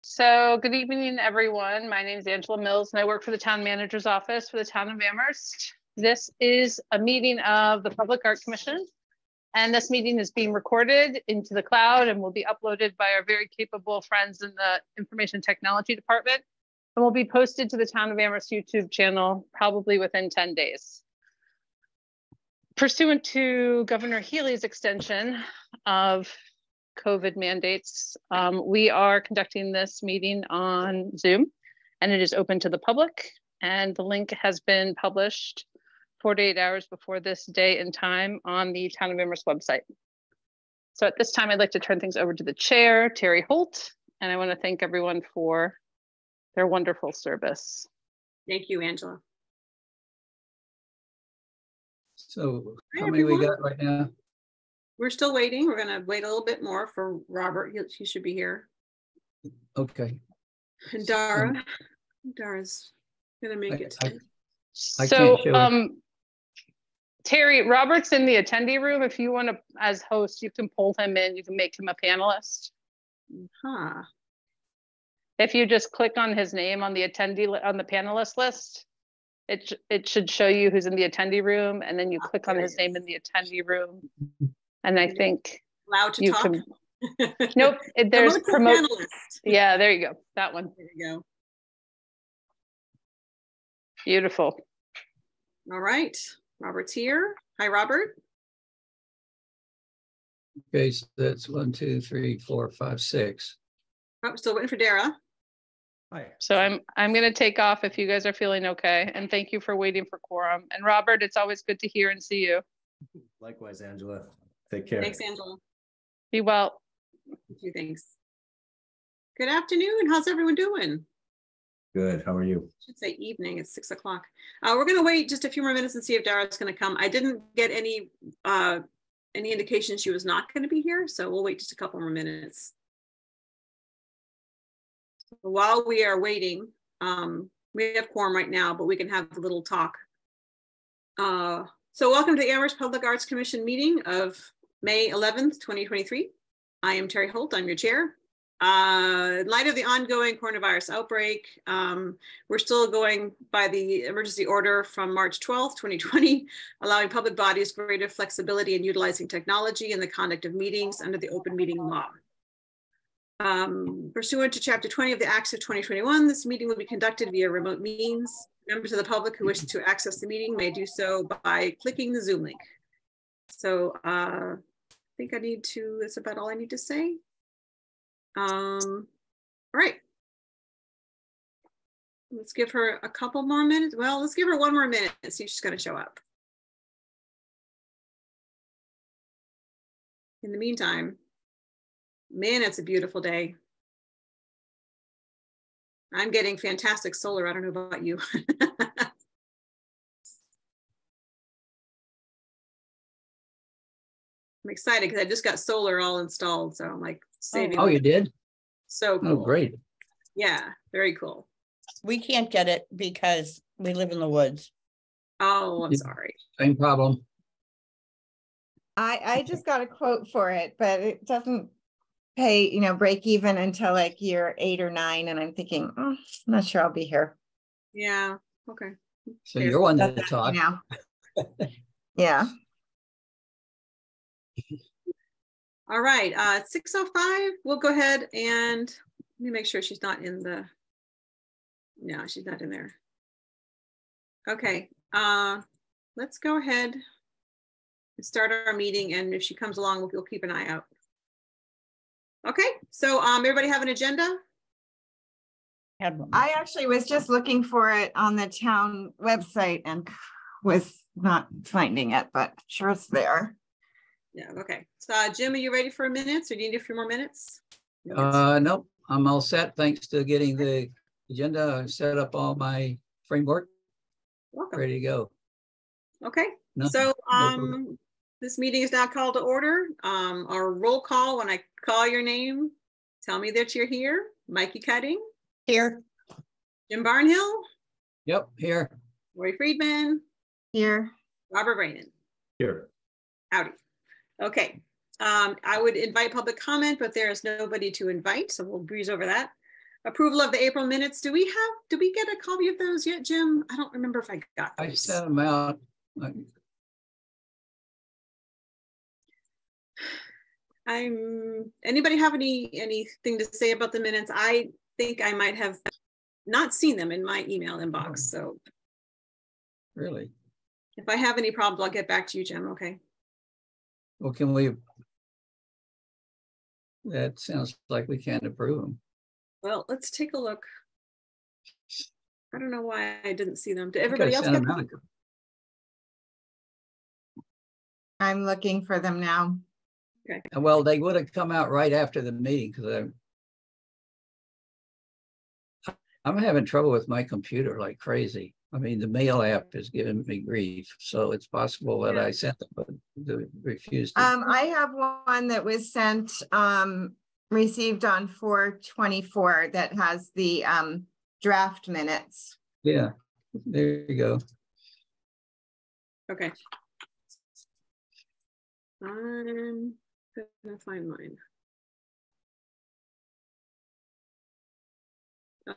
So good evening, everyone. My name is Angela Mills and I work for the town manager's office for the town of Amherst. This is a meeting of the Public Art Commission. And this meeting is being recorded into the cloud and will be uploaded by our very capable friends in the Information Technology Department and will be posted to the town of Amherst YouTube channel probably within 10 days. Pursuant to Governor Healey's extension of COVID mandates, um, we are conducting this meeting on Zoom and it is open to the public and the link has been published 48 hours before this day and time on the Town of Amherst website. So at this time, I'd like to turn things over to the chair, Terry Holt, and I want to thank everyone for their wonderful service. Thank you, Angela. So Hi, how many we got right now? We're still waiting. We're gonna wait a little bit more for Robert. He- He should be here. Okay. And Dara, Dara's gonna make I- it. I- tonight. I So, can't show it. um, Terry, Robert's in the attendee room. If you want to, as host, you can pull him in. You can make him a panelist. Huh, If you just click on his name on the attendee, on the panelist list, it, it should show you who's in the attendee room and then you Ah, click on there his he name in the attendee room. And I think allowed to you talk? can, nope, it- there's Promote promote. panelist. Yeah, there you go. That one. There you go. Beautiful. All right, Robert's here. Hi, Robert. Okay, so that's one, two, three, four, five, six. Oh, still waiting for Dara. Hi. So I'm, I'm going to take off if you guys are feeling okay. And thank you for waiting for quorum. And Robert, it's always good to hear and see you. Likewise, Angela. Take care. Thanks, Angela. Be well. Thank you, thanks. Good afternoon. How's everyone doing? Good. How are you? should say evening, it's six o'clock. Uh, we're gonna wait just a few more minutes and see if Dara's gonna come. I didn't get any, uh, any indication she was not gonna be here, so we'll wait just a couple more minutes. While we are waiting, um, we have quorum right now, but we can have a little talk. Uh, so welcome to the Amherst Public Arts Commission meeting of May eleventh, twenty twenty-three. I am Terry Holt, I'm your chair. Uh, in light of the ongoing coronavirus outbreak, um, we're still going by the emergency order from March 12th, 2020, allowing public bodies greater flexibility in utilizing technology in the conduct of meetings under the open meeting law. Um, pursuant to chapter 20 of the Acts of 2021, this meeting will be conducted via remote means. Members of the public who wish to access the meeting may do so by clicking the Zoom link. So uh, I think I need to, that's about all I need to say. Um, all right. Let's give her a couple more minutes. Well, let's give her one more minute and see if she's going to show up. In the meantime, man, it's a beautiful day. I'm getting fantastic solar. I don't know about you. I'm excited because I just got solar all installed. So I'm like oh, saving. Oh, you did? So oh, cool. Oh, great. Yeah, very cool. We can't get it because we live in the woods. Oh, I'm sorry. Same problem. I, I just got a quote for it, but it doesn't pay, you know, break even until like year eight or nine. And I'm thinking, oh, I'm not sure I'll be here Yeah, okay. So Here's- you're one to talk. now. Yeah. All right, uh, six oh five, we'll go ahead and let me make sure she's not in the. No, she's not in there. Okay, uh, let's go ahead and start our meeting and if she comes along, we'll, we'll keep an eye out. Okay, so, um, everybody have an agenda? I actually was just looking for it on the town website and was not finding it, but sure it's there. Yeah, okay. So uh, Jim, are you ready for a minute? or do you need a few more minutes? Minutes. Uh, nope, I'm all set. Thanks to getting the agenda, I've set up all my framework, Welcome. ready to go. Okay, Nothing- so, um, this meeting is now called to order. Um, our roll call, when I call your name, tell me that you're here. Mikey Cutting, Here, Jim Barnhill, Yep, here. Roy Friedman, Here. Robert Brainen. Here. Howdy. Okay, Um, I would invite public comment, but there is nobody to invite, so we'll breeze over that. Approval of the April minutes. Do we have, do we get a copy of those yet, Jim? I don't remember if I got I sent them out. I- I'm, anybody have any, anything to say about the minutes? I think I might have not seen them in my email inbox, hmm. so Really? if I have any problems, I'll get back to you, Jim, okay? Well, can we? That sounds like we can't approve them. Well, let's take a look. I don't know why I didn't see them. Did I think I everybody else sent get 'em them? I'm looking for them now. Well, they would have come out right after the meeting because I. I'm having trouble with my computer like crazy. I mean, the mail app is giving me grief, so it's possible that I sent them, but they refused. to. Um, I have one that was sent, um, received on four twenty-four that has the, um, draft minutes. Yeah, there you go. Okay. I'm gonna find mine.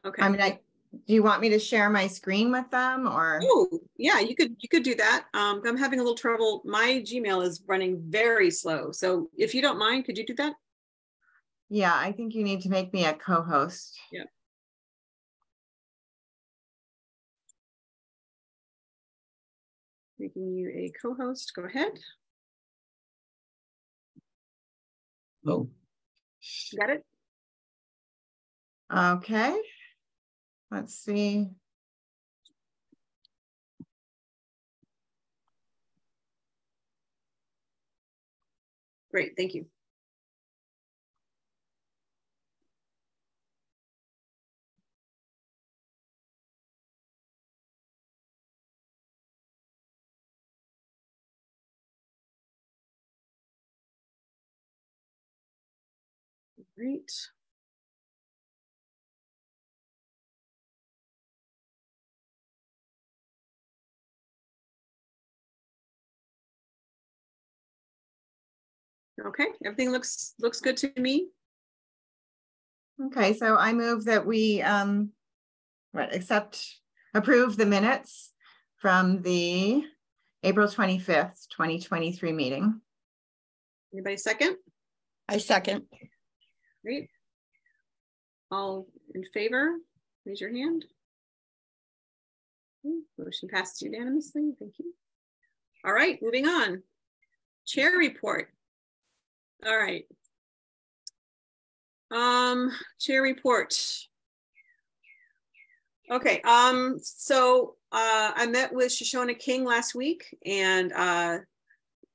Okay. I mean, I, do you want me to share my screen with them or? Oh, yeah, you could, you could do that. Um, I'm having a little trouble. My Gmail is running very slow. So if you don't mind, could you do that? Yeah, I think you need to make me a co-host. Yeah. Making you a co-host, go ahead. Oh, Got it? Okay. Let's see. Great, thank you. Great. Okay, everything looks, looks good to me. Okay, so I move that we, um, what, accept, approve the minutes from the April twenty-fifth, twenty twenty-three meeting. Anybody second? I second. Great. All in favor, raise your hand. Motion passed unanimously. Thank you. All right, moving on. Chair report. All right. Um, chair report. Okay, um, so uh, I met with Shoshana King last week and uh,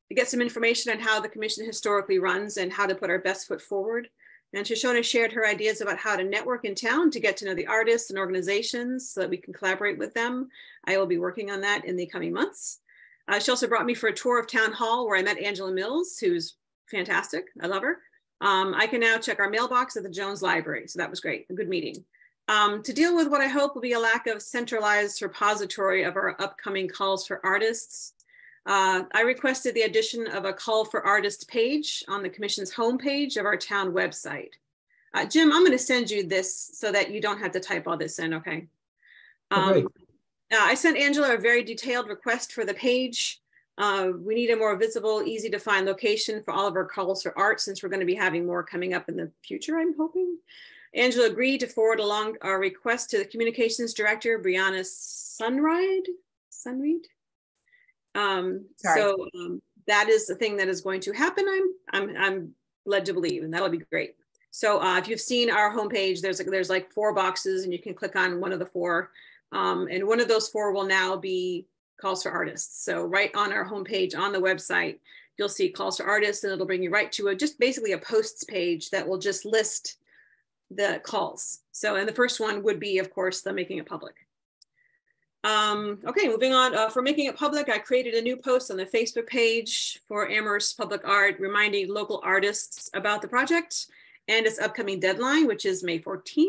to get some information on how the commission historically runs and how to put our best foot forward. And Shoshana shared her ideas about how to network in town to get to know the artists and organizations so that we can collaborate with them. I will be working on that in the coming months. Uh, she also brought me for a tour of town hall where I met Angela Mills, who's fantastic. I love her. Um, I can now check our mailbox at the Jones Library. So that was great, a good meeting. Um, to deal with what I hope will be a lack of centralized repository of our upcoming calls for artists, uh, I requested the addition of a call for artists page on the commission's homepage of our town website. Uh, Jim, I'm going to send you this so that you don't have to type all this in, okay? Oh. Um, uh, I sent Angela a very detailed request for the page. Uh, we need a more visible, easy to find location for all of our calls for art since we're going to be having more coming up in the future, I'm hoping. Angela agreed to forward along our request to the communications director, Brianna Sunride, Sunreed. Um, Sorry. so um, that is the thing that is going to happen. I'm, I'm, I'm led to believe, and that'll be great. So uh, if you've seen our homepage, there's like, there's like four boxes and you can click on one of the four. Um, and one of those four will now be calls for artists. So right on our homepage on the website, you'll see calls for artists and it'll bring you right to a, just basically a posts page that will just list the calls. So, and the first one would be, of course, the making it public. Um, okay, moving on. Uh, for making it public, I created a new post on the Facebook page for Amherst Public Art, reminding local artists about the project and its upcoming deadline, which is May 14th,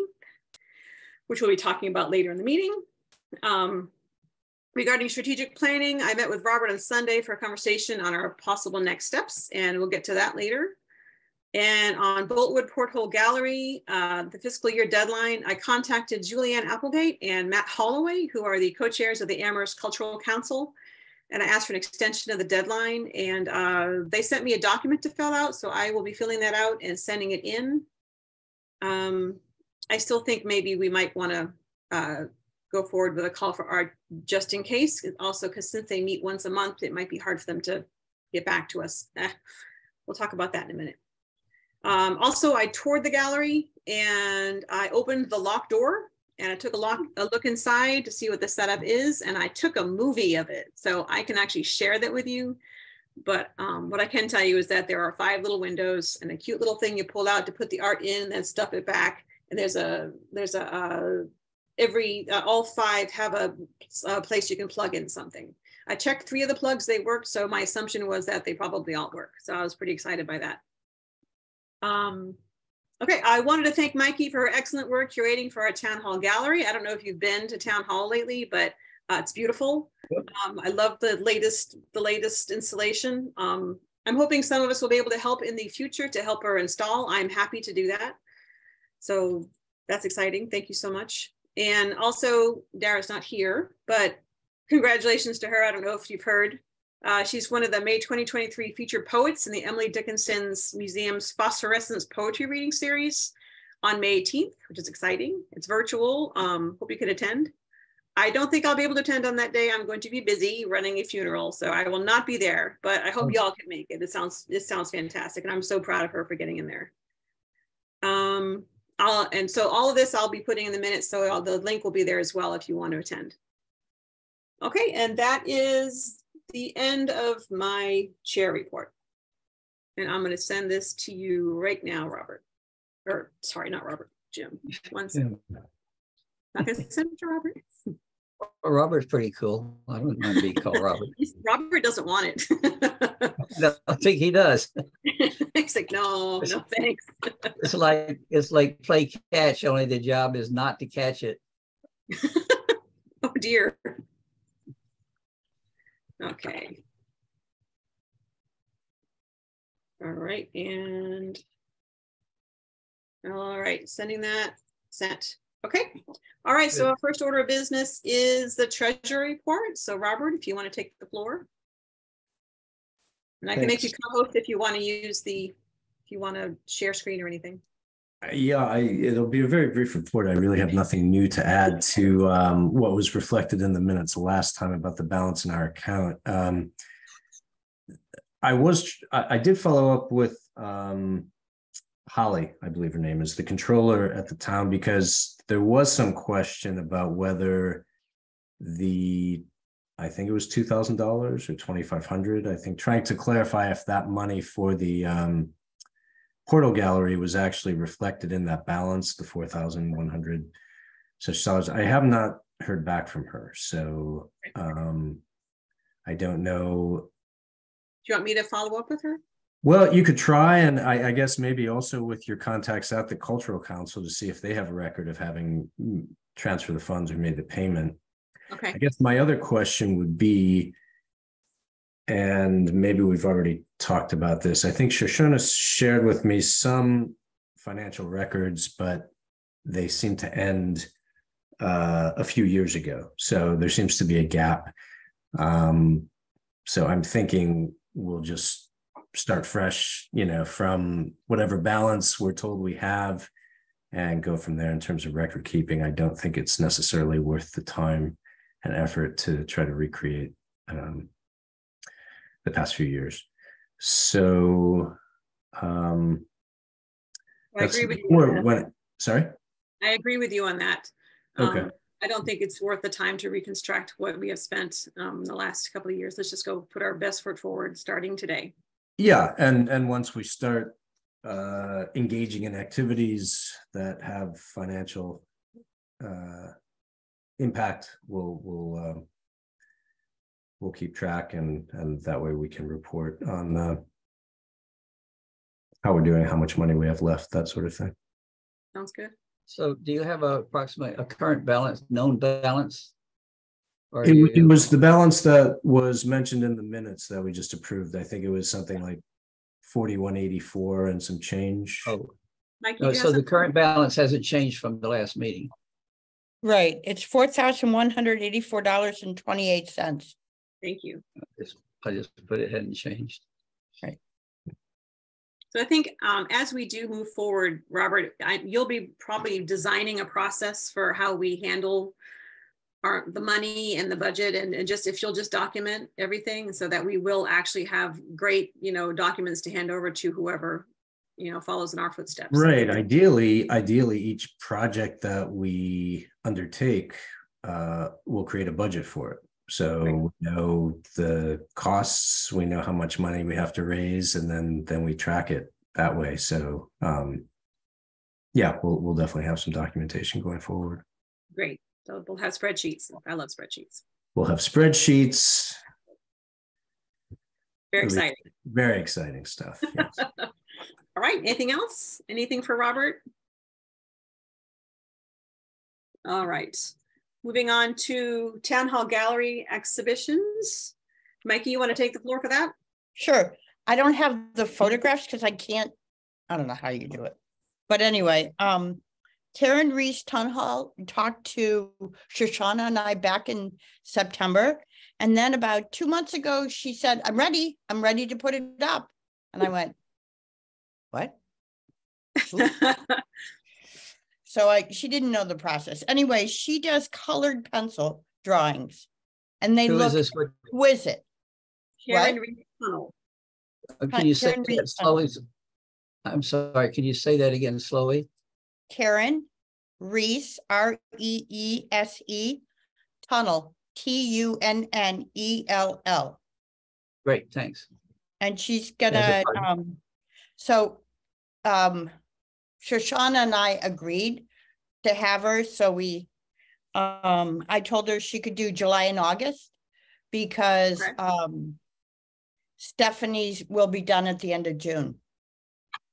which we'll be talking about later in the meeting. Um, Regarding strategic planning, I met with Robert on Sunday for a conversation on our possible next steps, and we'll get to that later. And on Boltwood Porthole Gallery, uh, the fiscal year deadline, I contacted Julianne Applegate and Matt Holloway, who are the co-chairs of the Amherst Cultural Council. And I asked for an extension of the deadline and uh, they sent me a document to fill out. So I will be filling that out and sending it in. Um, I still think maybe we might want to uh, go forward with a call for art just in case. Also, because since they meet once a month, it might be hard for them to get back to us. Eh, we'll talk about that in a minute. Um, also, I toured the gallery and I opened the locked door and I took a, look, a look inside to see what the setup is. And I took a movie of it. So I can actually share that with you. But um, what I can tell you is that there are five little windows and a cute little thing you pull out to put the art in and stuff it back. And there's a, there's a, uh, every, uh, all five have a, a place you can plug in something. I checked three of the plugs, they worked. So my assumption was that they probably all work. So I was pretty excited by that. Um, okay, I wanted to thank Mikey for her excellent work curating for our town hall gallery. I don't know if you've been to town hall lately, but uh, it's beautiful. Um, I love the latest the latest installation. Um, I'm hoping some of us will be able to help in the future to help her install. I'm happy to do that. So that's exciting. Thank you so much. And also, Dara's not here, but congratulations to her. I don't know if you've heard. Uh, she's one of the May 2023 featured poets in the Emily Dickinson's Museum's Phosphorescence Poetry Reading Series on May 18th, which is exciting. It's virtual. Um, hope you can attend. I don't think I'll be able to attend on that day. I'm going to be busy running a funeral, so I will not be there. But I hope y'all can make it. It sounds it sounds fantastic, and I'm so proud of her for getting in there. Um, I'll, and so all of this I'll be putting in the minutes, so the link will be there as well if you want to attend. Okay, and that is the end of my chair report. And I'm going to send this to you right now, Robert. Or sorry, not Robert, Jim. One second. Not going to send it to Robert. Robert's pretty cool. I don't want to be called Robert. Robert doesn't want it. no, I think he does. He's like, no, no, thanks. it's like it's like play catch. Only the job is not to catch it. oh dear. Okay. All right, and all right, sending that sent. Okay. All right. So our first order of business is the treasury report. So Robert, if you want to take the floor. And I can make you co-host if you want to use the, if you want to share screen or anything. Yeah, I, it'll be a very brief report. I really have nothing new to add to um, what was reflected in the minutes last time about the balance in our account. Um, I was, I, I, did follow up with um, Holly, I believe her name is, the controller at the town, because there was some question about whether the, I think it was two thousand dollars or twenty five hundred. I think trying to clarify if that money for the um, portal gallery was actually reflected in that balance, the four thousand one hundred such dollars. I have not heard back from her, so um, I don't know. Do you want me to follow up with her? Well, you could try, and I, I, guess maybe also with your contacts at the Cultural Council to see if they have a record of having mm, transferred the funds or made the payment. Okay. I guess my other question would be and maybe we've already talked about this. I think Shoshana shared with me some financial records, but they seem to end uh, a few years ago. So there seems to be a gap. Um, so I'm thinking we'll just start fresh, you know, from whatever balance we're told we have and go from there in terms of record keeping. I don't think it's necessarily worth the time and effort to try to recreate um, the past few years. So um I agree with you. When, sorry? I agree with you on that. Um, okay. I don't think it's worth the time to reconstruct what we have spent um, the last couple of years. Let's just go put our best foot forward starting today. Yeah, and and once we start uh, engaging in activities that have financial uh, impact, we'll we'll um, we'll keep track and and that way we can report on uh, how we're doing, how much money we have left, that sort of thing. Sounds good. So do you have a approximate a current balance, known balance? Or It you- it was the balance that was mentioned in the minutes that we just approved. I think it was something like forty-one eighty-four and some change. Oh, Mike, no, you so the some- current balance hasn't changed from the last meeting. Right, it's four thousand one hundred eighty-four dollars and twenty-eight cents. Thank you. It's- I just put it hadn't changed. Right. So I think um, as we do move forward, Robert, I, you'll be probably designing a process for how we handle our, the money and the budget and, and just if you'll just document everything so that we will actually have great, you know, documents to hand over to whoever, you know, follows in our footsteps. Right, ideally, ideally, each project that we undertake uh will create a budget for it. So we know the costs, we know how much money we have to raise, and then then we track it that way. So um yeah, we'll we'll definitely have some documentation going forward. Great. So we'll have spreadsheets. I love spreadsheets. We'll have spreadsheets, Very exciting. very exciting stuff. yes. All right, anything else? Anything for Robert? All right, moving on to Tunnell Gallery exhibitions. Mikey, you want to take the floor for that? Sure, I don't have the photographs because I can't, I don't know how you do it. But anyway, um, Karen Reese Town Hall talked to Shoshana and I back in September. And then about two months ago, she said, I'm ready, I'm ready to put it up. And I went, what? So I, she didn't know the process. Anyway, she does colored pencil drawings. And they Who is look this? with? exquisite. Karen What? Reed Tunnell. uh, Hi, Can you say Karen that Reese. slowly? I'm sorry, can you say that again slowly? Karen Reese, R E E S E, Tunnell, T U N N E L L. Great, thanks. And she's gonna, um, so, um, Shoshana and I agreed to have her, so we, um, I told her she could do July and August because, Okay. um, Stephanie's will be done at the end of June.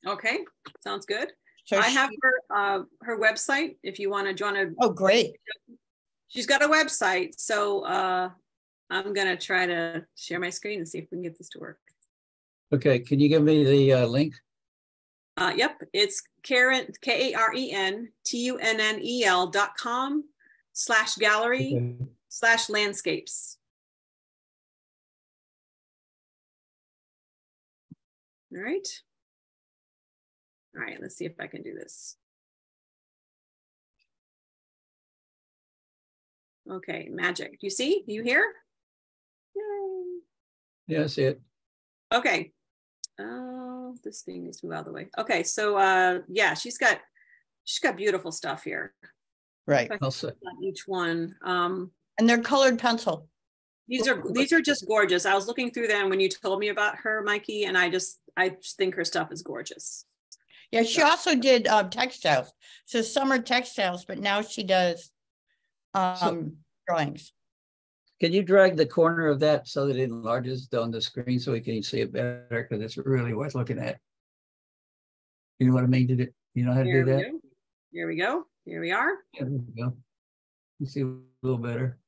Okay, sounds good. So I have her, uh, her website, if you want to, join a. Oh, great. she's got a website, so, uh, I'm gonna try to share my screen and see if we can get this to work. Okay, can you give me the uh, link? Uh, yep, it's Karen, K A R E N T U N N E L dot com slash gallery Okay. slash landscapes. All right. All right, let's see if I can do this. Okay, magic. Do you see? Do you hear? Yay. Yeah, I see it. Okay. Oh, this thing needs to move out of the way. Okay, so uh yeah, she's got she's got beautiful stuff here Right. I'll say. on each one. Um And they're colored pencil. these are these are just gorgeous. I was looking through them when you told me about her, Mikey, and I just I just think her stuff is gorgeous. Yeah, she also did um textiles, so summer textiles, but now she does um drawings. Can you drag the corner of that so that it enlarges on the screen so we can see it better? Because it's really worth looking at. You know what I mean? Did it, you know how to Here do that? go. Here we go. Here we are. Yeah, there we go. You see a little better.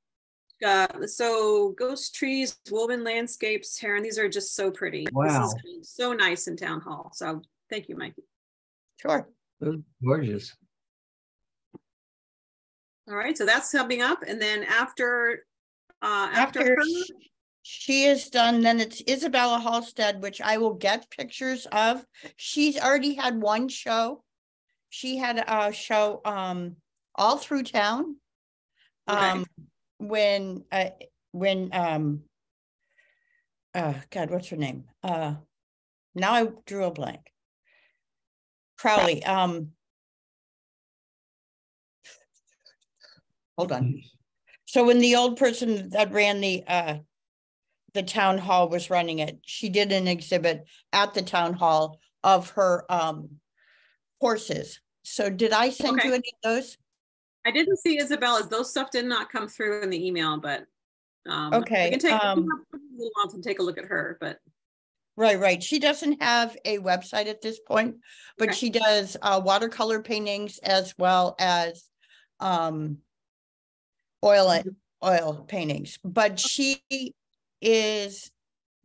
Uh, so ghost trees, woven landscapes, Heron, these are just so pretty. This Wow. is So nice in town hall. So thank you, Mikey. Sure. They're Gorgeous. All right, so that's coming up. And then after, uh, after After her, she is done, then it's Isabella Halstead, which I will get pictures of. She's already had one show. She had a show um all through town. Okay. Um, when uh when um uh God, what's her name? Uh now I drew a blank. Crowley, um. Hold on. So when the old person that ran the uh the town hall was running it, she did an exhibit at the town hall of her um horses. So did I send you any of those? I didn't see Isabella's, those stuff did not come through in the email, but. um, we Okay, can take- um, A little while to take a look at her, but, Right, right. She doesn't have a website at this point, but Okay. she does uh watercolor paintings as well as um oil and oil paintings, but she is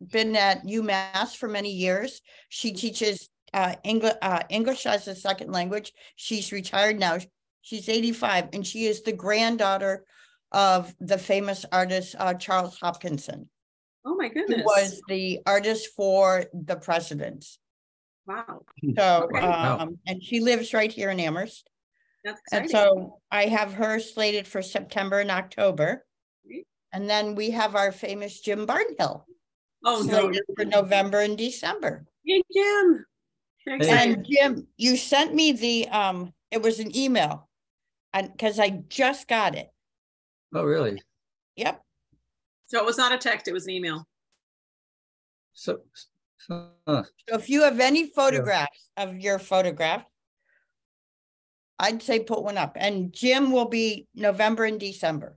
been at UMass for many years. She teaches uh, English uh, English as a second language. She's retired now. She's 85 and she is the granddaughter of the famous artist uh, Charles Hopkinson, Oh, my who goodness. was the artist for the presidents. Wow, So, Okay. Wow. um, and she lives right here in Amherst. That's And so I have her slated for September and October. Great. And then we have our famous Jim Barnhill Oh, no. for November and December. Hey, Jim. Very Hey. exciting. And Jim, you sent me the, um, it was an email. And, because I just got it. Oh, really? Yep. So it was not a text, it was an email. So, so, uh, So if you have any photographs of your photograph, I'd say put one up and Jim will be November and December.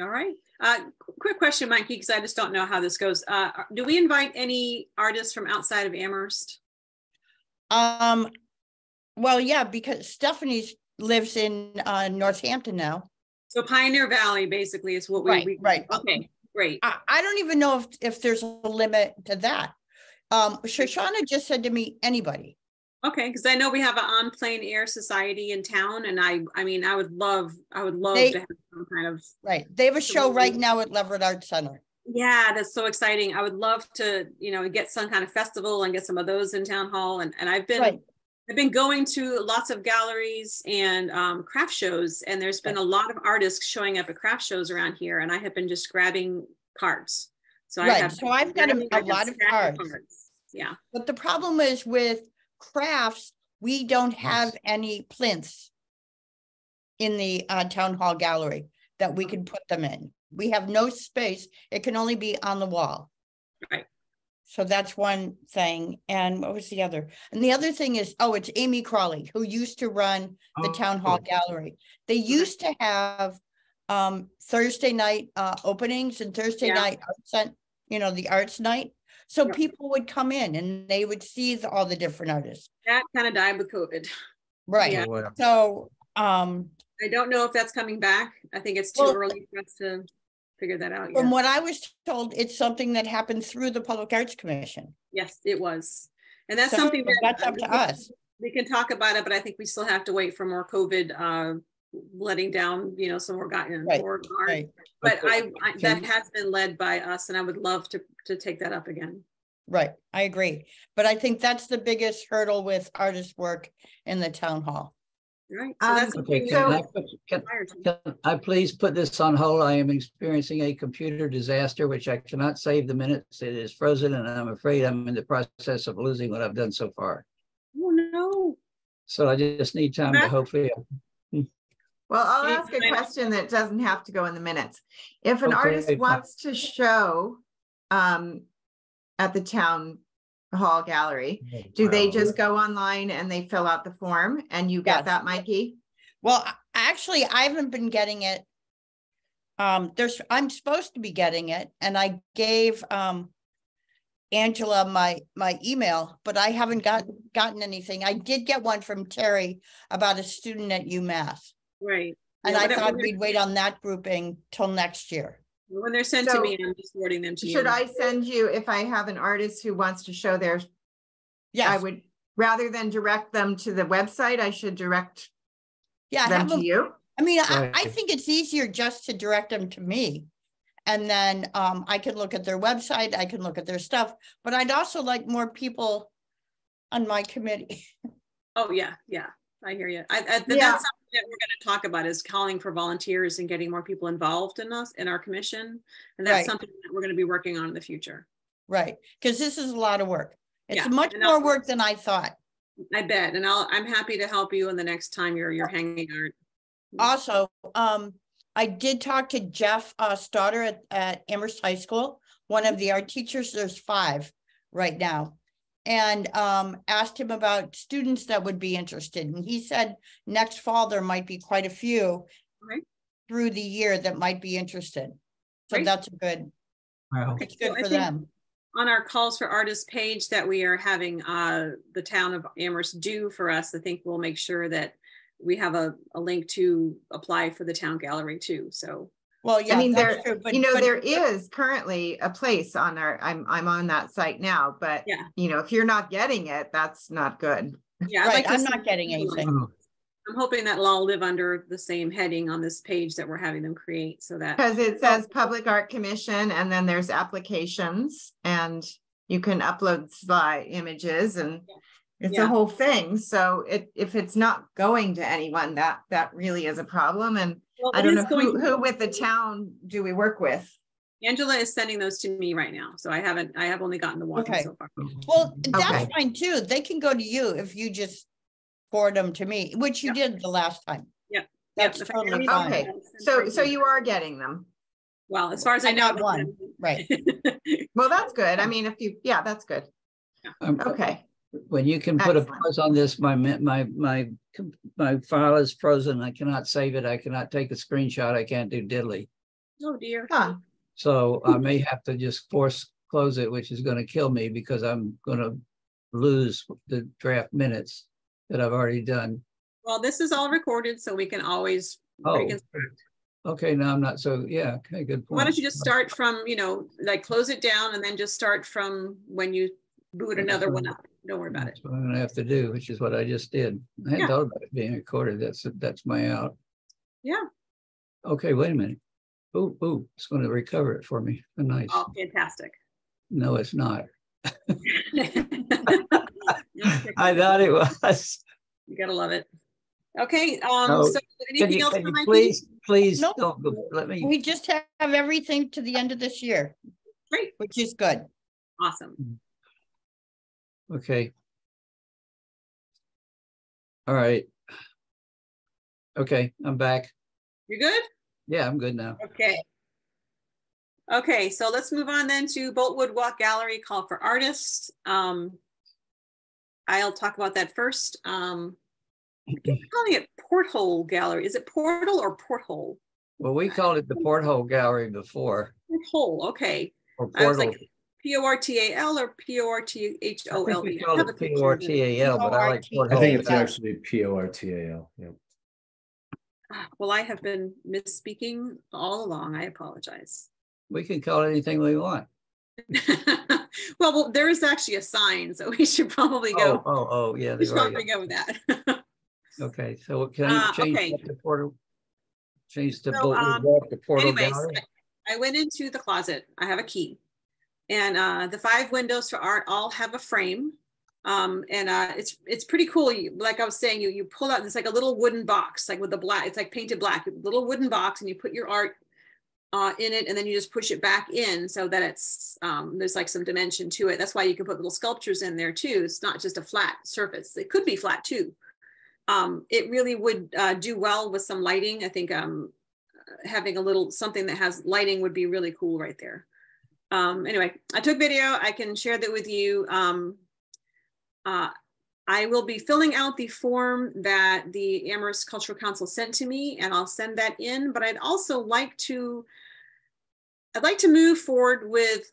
All right. Uh, quick question, Mikey, because I just don't know how this goes. Uh, do we invite any artists from outside of Amherst? Um, well, yeah, because Stephanie lives in, uh, Northampton now. So Pioneer Valley basically is what we. Right, we- right. Okay, great. I, I don't even know if, if there's a limit to that. Um, Shoshana just said to me, anybody. Okay, because I know we have an en plein air society in town and I, I mean, I would love, I would love They- to have some kind of, Right. They have a show right now at Leverett Arts Center. yeah, that's so exciting. I would love to, you know, get some kind of festival and get some of those in town hall. And, and I've been, Right. I've been going to lots of galleries and um, craft shows, and there's been a lot of artists showing up at craft shows around here, and I have been just grabbing cards. So I Right, have. so I've got a- a lot of stack cards. Yeah, But the problem is with crafts, we don't have any plinths in the uh, town hall gallery that we can put them in. We have no space. It can only be on the wall. Right. So that's one thing. And what was the other? And the other thing is, oh, it's Amy Crawley, who used to run the Oh, town hall cool. gallery. They used to have um Thursday night uh openings and Thursday Yeah. night you know, the arts night. So Yeah. people would come in and they would see the- all the different artists. that kind of died with COVID. Right. Yeah. So um I don't know if that's coming back. I think it's too Well, early for us to figure that out. from yet. what I was told, it's something that happened through the Public Arts Commission. Yes, it was. And that's So something that. that's up we to can- us. We can talk about it, but I think we still have to wait for more COVID, uh, letting down, you know, some more gotten. Right, more art. Right, But I, Okay. I, Can that has been led by us and I would love to, to take that up again. right. I agree. But I think that's the biggest hurdle with artist work in the town hall. Right? So Um, that's Okay, something can we're I, can, can I please put this on hold? I am experiencing a computer disaster, which I cannot save the minutes. It is frozen and I'm afraid I'm in the process of losing what I've done so far. Oh, no. So I just need time to hopefully, Well, I'll Please, ask a question that doesn't have to go in the minutes. If an Okay, artist fine. wants to show um at the town hall gallery, do they just go online and they fill out the form and you Yes. that, Mikey? Well, actually, I haven't been getting it. Um, there's, I'm supposed to be getting it and I gave, um, Angela my, my email, but I haven't got, gotten anything. I did get one from Terry about a student at UMass. Right. And Yeah, I thought we'd wait on that grouping till next year. When they're sent to me, I'm just forwarding them to you. Should I send you, if I have an artist who wants to show theirs, Yes. I would, rather than direct them to the website, I should direct yeah, them have to them you? I mean, I, I think it's easier just to direct them to me. And then um, I can look at their website, I can look at their stuff, but I'd also like more people on my committee. Oh, yeah, yeah, I hear you. I, I, that's Yeah. something that we're gonna talk about is calling for volunteers and getting more people involved in us, in our commission. And that's Right. something that we're gonna be working on in the future. Right, because this is a lot of work. It's Yeah, much and I'll- more work than I thought. I bet, and I'll, I'm happy to help you in the next time you're, you're hanging art. Also, um, I did talk to Jeff uh Stoddard at, at Amherst High School, one of the art teachers, there's five right now. And um, asked him about students that would be interested, and he said next fall there might be quite a few. Right. Through the year that might be interested. So Great. that's a good, wow. it's good I for them. On our calls for artists page that we are having, uh, the town of Amherst do for us, I think we'll make sure that we have a, a link to apply for the town gallery too, so. Well, yeah, mean, there- true, but- You know, but- there is currently a place on our, I'm, I'm on that site now, but Yeah. you know, if you're not getting it, that's not good. Yeah. I'd Right, like to I'm not getting anything. I'm hoping that it'll all live under the same heading on this page that we're having them create so that, Because it says Public Art Commission and then there's applications and you can upload slide images and it's a whole thing. So it, if it's not going to anyone, that, that really is a problem. And Well, I don't know going who, who with the town do we work with? Angela is sending those to me right now. So I haven't, I have only gotten the one Okay. so far. Well, that's Okay. fine too. They can go to you if you just forward them to me, which you did the last time. Yeah. That's Yep, totally can- fine. Okay, So, so you are getting them. Well, as far as I I know. got one, right. Well, that's good. I mean, if you, yeah, that's good. I'm- Okay. When you can put a pause on this, my, my, my, my file is frozen. I cannot save it. I cannot take a screenshot. I can't do diddly. Oh, dear. Huh. So I may have to just force close it, which is gonna kill me because I'm gonna lose the draft minutes that I've already done. Well, this is all recorded, so we can always. Oh, okay, now I'm not, so, yeah, okay, good point. Why don't you just start from, you know, like close it down and then just start from when you boot another one up. Don't worry about it. That's what I'm gonna have to do, which is what I just did. I hadn't Yeah. thought about it being recorded. That's, that's my out. Yeah. Okay, wait a minute. Ooh, ooh, it's gonna recover it for me. Nice. Oh, fantastic. No, it's not. I thought it was. You gotta love it. Okay, um, No, so Can anything you, else can for you my please, please Nope. don't, go- let me, We just have everything to the end of this year, Great, which is good. awesome. Okay. All right. Okay, I'm back. You're good? Yeah, I'm good now. Okay. Okay, so let's move on then to Boltwood Walk Gallery Call for Artists. Um, I'll talk about that first. Um, calling it Porthole Gallery. Is it Portal or Porthole? Well, we called it the Porthole Gallery before, Porthole, okay. or I was Portal. like, P O R T A L or P O R T H I O think L we E. called it P O R T A L, but I like P O R T A L. I think it's actually P O R T A L. Yep. Well, I have been misspeaking all along. I apologize. We can call it anything we want. well, well, there is actually a sign, so we should probably Oh, go. oh, oh, yeah. We should already- probably go with that. Okay, so can I Uh, change okay. that to Portal? Change the So, Boltwood um, Walk to Portal Anyways, Gallery? I I went into the closet. I have a key. And uh, the five windows for art all have a frame. Um, and uh, it's it's pretty cool. You, like I was saying, you you pull out, it's like a little wooden box, like with the black, it's like painted black, little wooden box, and you put your art uh, in it, and then you just push it back in so that it's um, there's like some dimension to it. That's why you can put little sculptures in there too. It's not just a flat surface. It could be flat too. Um, it really would uh, do well with some lighting. I think um, having a little something that has lighting would be really cool right there. Um, anyway, I took video. I can share that with you. Um, uh, I will be filling out the form that the Amherst Cultural Council sent to me, and I'll send that in. But I'd also like to, I'd like to move forward with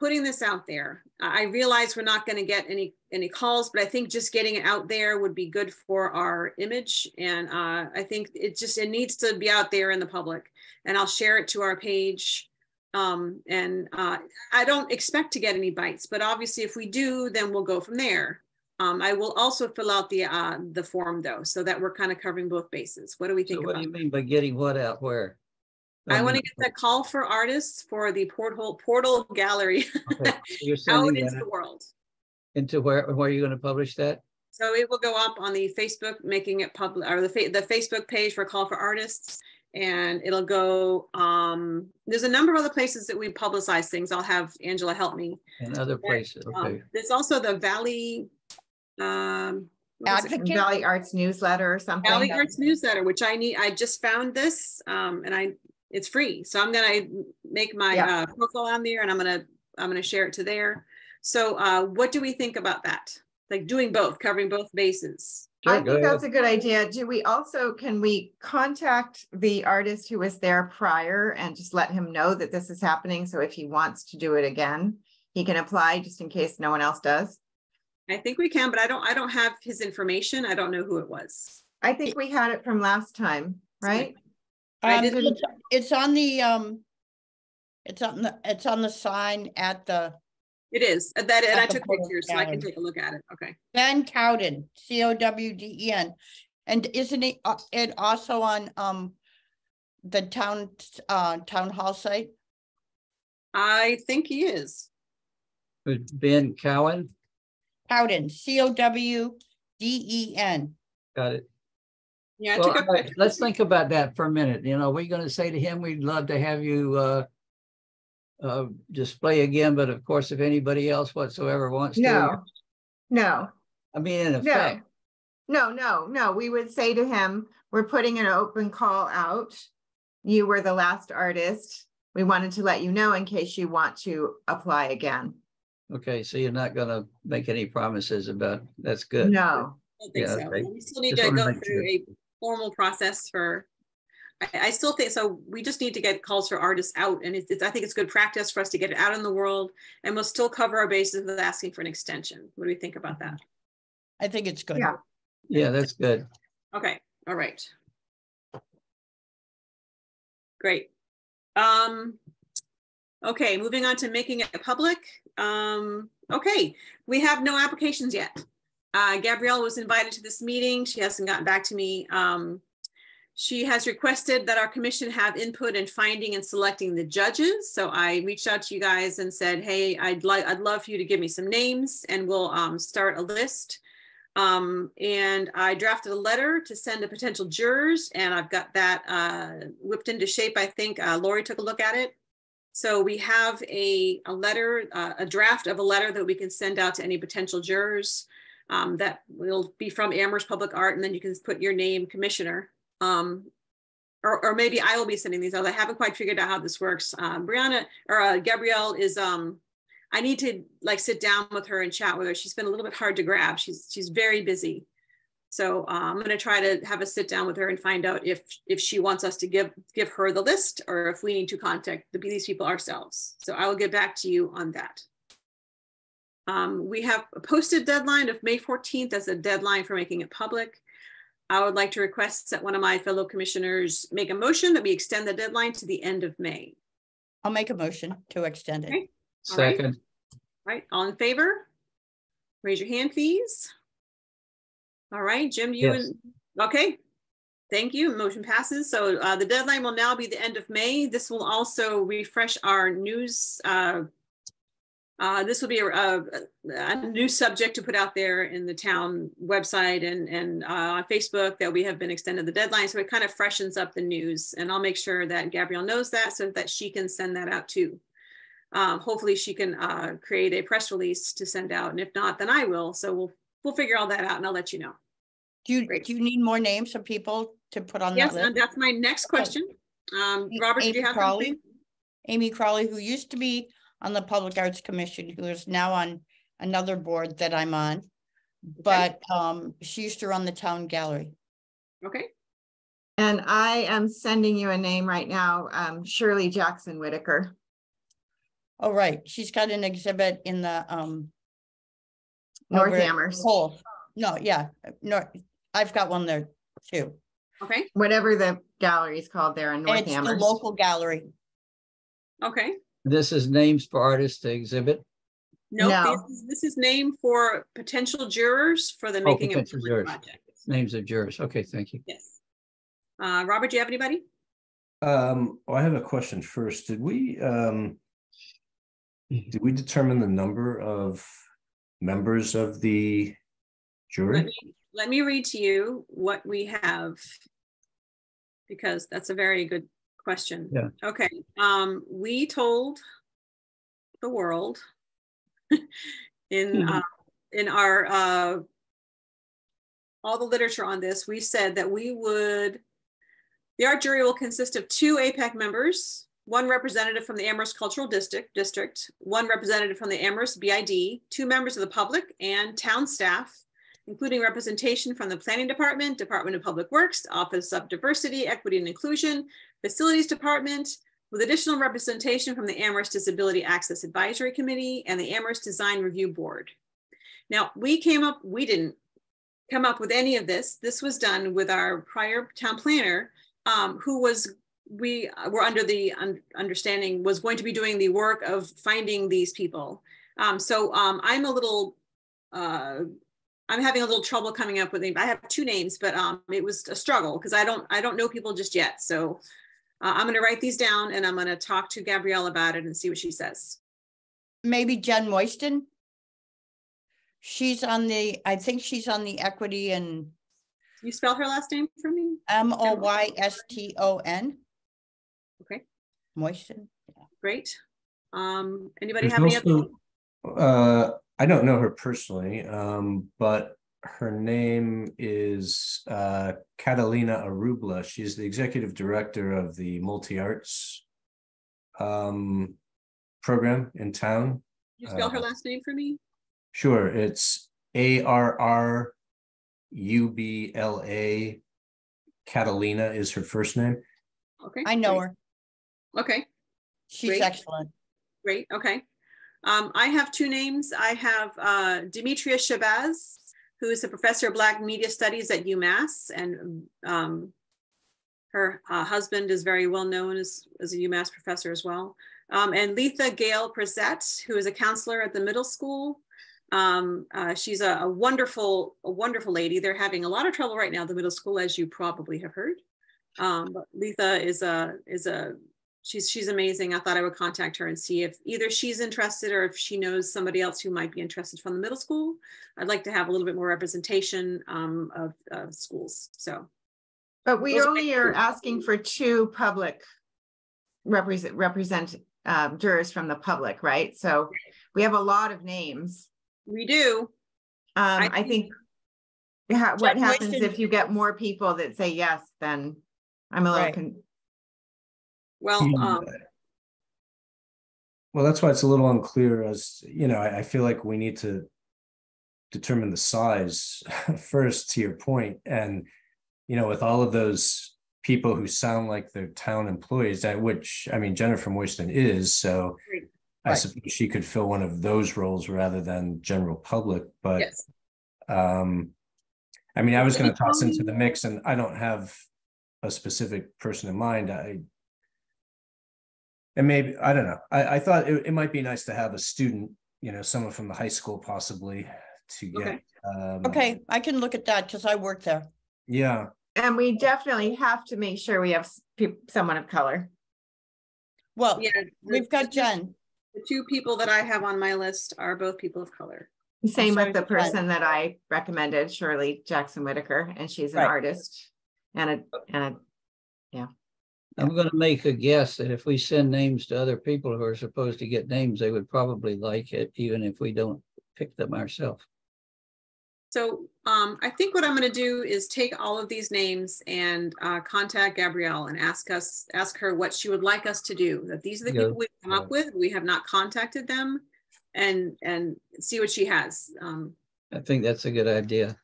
putting this out there. I realize we're not going to get any any calls, but I think just getting it out there would be good for our image. And uh, I think it just it needs to be out there in the public. And I'll share it to our page. Um, and uh, I don't expect to get any bites, but obviously if we do, then we'll go from there. Um, I will also fill out the uh, the form though, so that we're kind of covering both bases. What do we think? So what about? do you mean by getting what out where? I want to get the call for artists for the portal portal gallery okay, so out into the world. into where, where are you gonna publish that? So it will go up on the Facebook, making it public, or the, fa- the Facebook page for Call for Artists. And it'll go, um, there's a number of other places that we publicize things. I'll have Angela help me. In other places, Um, okay. There's also the Valley, um, what is it? Advocate. Valley Arts newsletter or something. Valley Arts newsletter, which I need, I just found this, um, and I, it's free. So I'm gonna make my, Yeah. uh, profile on there and I'm gonna, I'm gonna share it to there. So, uh, what do we think about that? Like doing both, covering both bases? I Sure, go think ahead. that's a good idea. Do we also, can we contact the artist who was there prior and just let him know that this is happening? So if he wants to do it again, he can apply just in case no one else does? I think we can, but I don't, I don't have his information. I don't know who it was. I think we had it from last time, right? I Um, didn't- it's- It's on the, um, it's on the, it's on the sign at the It is, that, and I took pictures, so I can take a look at it, okay. Ben Cowden, C O W D E N. And isn't it, uh, it also on, um, the town, uh, town hall site? I think he is. With Ben Cowan, Cowden, C O W D E N. got it. Yeah, Well, took a all right, picture. let's think about that for a minute. You know, we're gonna say to him, we'd love to have you uh. Uh, display again, but of course, if anybody else whatsoever wants to. No, no, I mean, in effect, No, no, no. We would say to him, we're putting an open call out. You were the last artist. We wanted to let you know in case you want to apply again. okay, so you're not gonna make any promises about, that's good. No, I don't think Yeah, so. okay. We still need Just to go make through a formal process for, I, I still think, so we just need to get calls for artists out and it's, it's, I think it's good practice for us to get it out in the world and we'll still cover our bases with asking for an extension. What do we think about that? I think it's good. Yeah. Yeah, that's good. Okay, all right. Great. Um, okay, moving on to making it public. Um, okay, we have no applications yet. Uh, Gabrielle was invited to this meeting. She hasn't gotten back to me. Um, she has requested that our commission have input in finding and selecting the judges. So I reached out to you guys and said, hey, I'd like, I'd love for you to give me some names and we'll um, start a list. Um, and I drafted a letter to send to potential jurors, and I've got that uh, whipped into shape. I think uh, Lori took a look at it. So we have a, a letter, uh, a draft of a letter that we can send out to any potential jurors. Um, that will be from Amherst Public Art, and then you can put your name, Commissioner. Um, or, or maybe I will be sending these out. I haven't quite figured out how this works. Um, Brianna or uh, Gabrielle is um, I need to like sit down with her and chat with her. She's been a little bit hard to grab. She's she's very busy. So uh, I'm going to try to have a sit down with her and find out if if she wants us to give give her the list or if we need to contact the, these people ourselves. So I will get back to you on that. Um, we have a posted deadline of May 14th as a deadline for making it public. I would like to request that one of my fellow commissioners make a motion that we extend the deadline to the end of May. I'll make a motion to extend it. Okay. All right. Second, Right, all in favor? Raise your hand, please. All right, Jim, you Yes. and, okay. Thank you, motion passes. So uh, the deadline will now be the end of May. This will also refresh our news. uh, uh, This will be a, a, a new subject to put out there in the town website and, and uh, on Facebook that we have been extended the deadline. So it kind of freshens up the news and I'll make sure that Gabrielle knows that so that she can send that out too um, hopefully she can uh, create a press release to send out. And if not, then I will. So we'll we'll figure all that out and I'll let you know. Do you, Great. do you need more names of people to put on Yes, that list? that's my next question. Um, Robert, did you Amy have Crowley? something? Amy Crowley, who used to be on the Public Arts Commission, who is now on another board that I'm on. But um, she used to run the town gallery. Okay, and I am sending you a name right now, um, Shirley Jackson Whitaker. Oh, right, she's got an exhibit in the um. North Amherst. Cole. No, yeah, no, I've got one there too. okay, Whatever the gallery is called there in And North it's the local gallery. okay. This is names for artists to exhibit. No, No. this is, this is named for potential jurors for the Oh, making of jurors. project. Names of jurors. Okay, thank you. Yes. Uh, Robert, do you have anybody? Um, well, I have a question first. Did we, um, did we determine the number of members of the Let jury? me, let me read to you what we have. Because that's a very good question. Yeah. Okay, um, we told the world in, Mhm. uh, in our, uh, all the literature on this, we said that we would, the art jury will consist of two APAC members, one representative from the Amherst Cultural District, District, one representative from the Amherst BID, two members of the public and town staff, including representation from the Planning Department, Department of Public Works, Office of Diversity, Equity and Inclusion, Facilities Department, with additional representation from the Amherst Disability Access Advisory Committee and the Amherst Design Review Board. Now, we came up, we didn't come up with any of this. This was done with our prior town planner, um, who was we were under the un understanding was going to be doing the work of finding these people. Um, so um, I'm a little, uh, I'm having a little trouble coming up with. Them. I have two names, but um, it was a struggle because I don't, I don't know people just yet. So uh, I'm going to write these down and I'm going to talk to Gabrielle about it and see what she says. Maybe Jen Moyston? She's on the, I think she's on the equity and You spell her last name for me? M O Y S T O N. Okay. Moyston. Great. Um, anybody There's have any other? uh, I don't know her personally, um, but her name is uh, Catalina Arrubla. She's the executive director of the multi arts um, program in town. You spell her uh, last name for me? Sure, it's A R R U B L A. Catalina is her first name. Okay. I know great. her. Okay, She's Great. excellent. great. Okay. Um, I have two names. I have uh, Demetria Shabazz, who is a professor of Black Media Studies at UMass, and um, her uh, husband is very well known as, as a UMass professor as well. Um, and Letha Gale Brissett, who is a counselor at the middle school. Um, uh, she's a, a wonderful, a wonderful lady. They're having a lot of trouble right now the middle school, as you probably have heard. Um, but Letha is a is a she's she's amazing. I thought I would contact her and see if either she's interested or if she knows somebody else who might be interested from the middle school. I'd like to have a little bit more representation um, of uh, schools. So But we Those only are asking for two public represent, represent um, jurors from the public, right? So we have a lot of names. we do. Um, I I think ha- what happens if you get more people that say yes, then I'm a little, Right. Well, um, Well, that's why it's a little unclear as, you know, I, I feel like we need to determine the size first, to your point, and, you know, with all of those people who sound like they're town employees, that which, I mean, Jennifer Moyston is, so Right. I suppose she could fill one of those roles rather than general public, but yes. um, I mean, I was gonna toss into the mix and I don't have a specific person in mind. I. And maybe, I don't know, I, I thought it, it might be nice to have a student, you know, someone from the high school possibly to get. Okay. um, Okay, I can look at that because I work there. Yeah, and we definitely have to make sure we have someone of color. Well, Yeah. we've got Jen. The two people that I have on my list are both people of color. Same with the person that I recommended, Shirley Jackson Whitaker, and she's an Right. artist and a, and a I'm gonna make a guess that if we send names to other people who are supposed to get names, they would probably like it, even if we don't pick them ourselves. So um, I think what I'm going to do is take all of these names and uh, contact Gabrielle and ask us, ask her what she would like us to do. That these are the Yeah. people we've come up with. We have not contacted them, and and see what she has. Um, I think that's a good idea.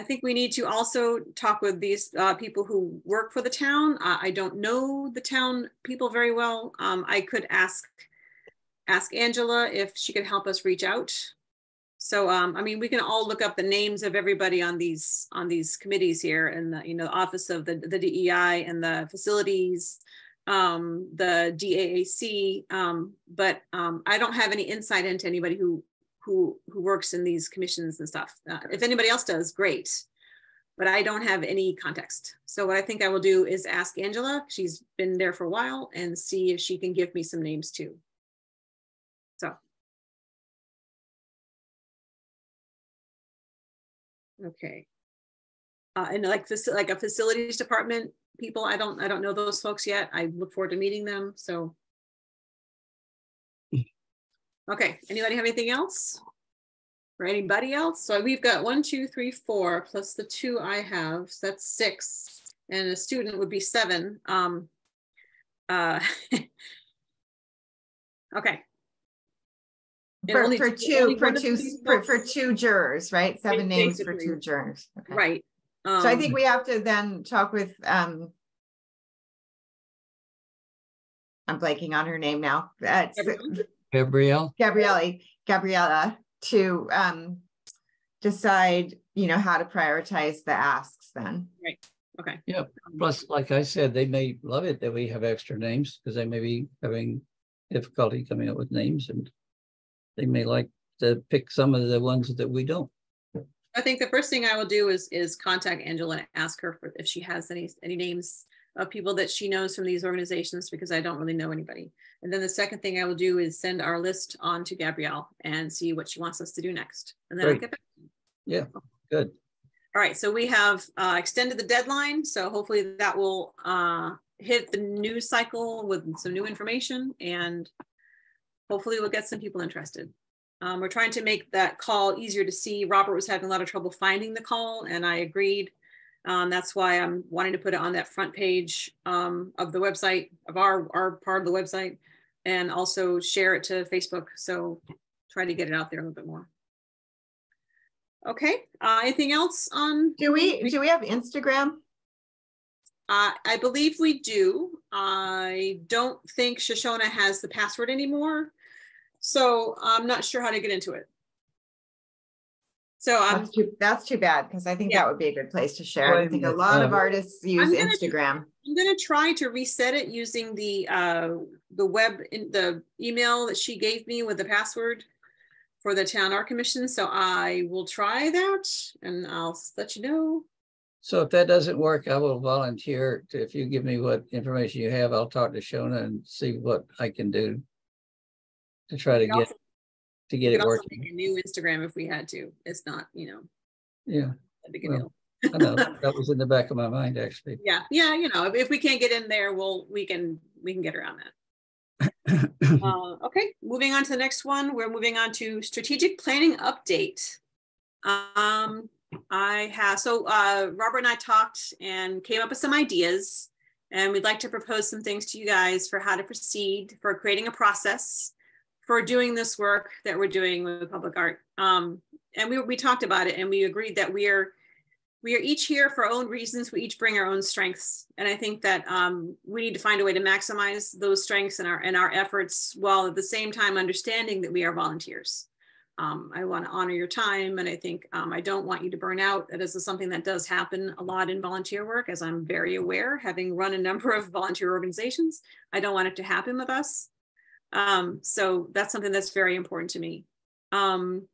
I think we need to also talk with these uh, people who work for the town. Uh, I don't know the town people very well. Um, I could ask ask Angela if she could help us reach out. So um, I mean, we can all look up the names of everybody on these on these committees here, and the you know office of the the DEI and the facilities, um, the DAAC. Um, but um, I don't have any insight into anybody who who who works in these commissions and stuff. Uh, if anybody else does, great. But I don't have any context. So what I think I will do is ask Angela. She's been there for a while, and see if she can give me some names too. So. Okay. Uh, and like this, like a facilities department people, I don't, I don't know those folks yet. I look forward to meeting them. So. Okay, anybody have anything else? Or anybody else? So we've got one, two, three, four, plus the two I have, so that's six. And a student would be seven. Um, uh, Okay. For, for two- for two, for, for two jurors, right? Seven names for two jurors. Okay. Right. So I Um, think we have to then talk with, um. I'm blanking on her name now. That's? Gabrielle, Gabrielle, Gabriella, to, um. Decide, you know, how to prioritize the asks then. Right. Okay. Yeah. Plus, like I said, they may love it that we have extra names because they may be having difficulty coming up with names and they may like to pick some of the ones that we don't. I think the first thing I will do is, is contact Angela and ask her for if she has any, any names of people that she knows from these organizations, because I don't really know anybody. And then the second thing I will do is send our list on to Gabrielle and see what she wants us to do next. And then I'll get back. Yeah, good. All right, so we have uh, extended the deadline, so hopefully that will uh, hit the news cycle with some new information and hopefully we'll get some people interested. Um, we're trying to make that call easier to see. Robert was having a lot of trouble finding the call and I agreed. Um, that's why I'm wanting to put it on that front page um, of the website, of our, our part of the website, and also share it to Facebook. So try to get it out there a little bit more. Okay, uh, anything else on? Do we, do we have Instagram? Uh, I believe we do. I don't think Shoshana has the password anymore. So I'm not sure how to get into it. So I'm, That's too, that's too bad, because I think Yeah. that would be a good place to share. I think a minute, lot of artists use I'm gonna- Instagram. I'm gonna try to reset it using the, uh, the web, in the email that she gave me with the password for the town art commission. So I will try that and I'll let you know. So if that doesn't work, I will volunteer. to- If you give me what information you have, I'll talk to Shona and see what I can do to try to We get, also- to we get could it also working. make A new Instagram if we had to. It's not, you know, Yeah, a big a Well, deal. I know. That was in the back of my mind, actually. Yeah, yeah, you know, if- if we can't get in there, we'll, we can, we can get around that. Uh, okay, moving on to the next one. We're moving on to strategic planning update. Um, I have, so, uh, Robert and I talked and came up with some ideas. And we'd like to propose some things to you guys for how to proceed for creating a process for doing this work that we're doing with public art. Um, and we, we talked about it and we agreed that we are, we are each here for our own reasons. We each bring our own strengths. And I think that um, we need to find a way to maximize those strengths and our, and our efforts while at the same time understanding that we are volunteers. Um, I want to honor your time and I think um, I don't want you to burn out. That is something that does happen a lot in volunteer work as I'm very aware, having run a number of volunteer organizations. I don't want it to happen with us. Um, so that's something that's very important to me. Um,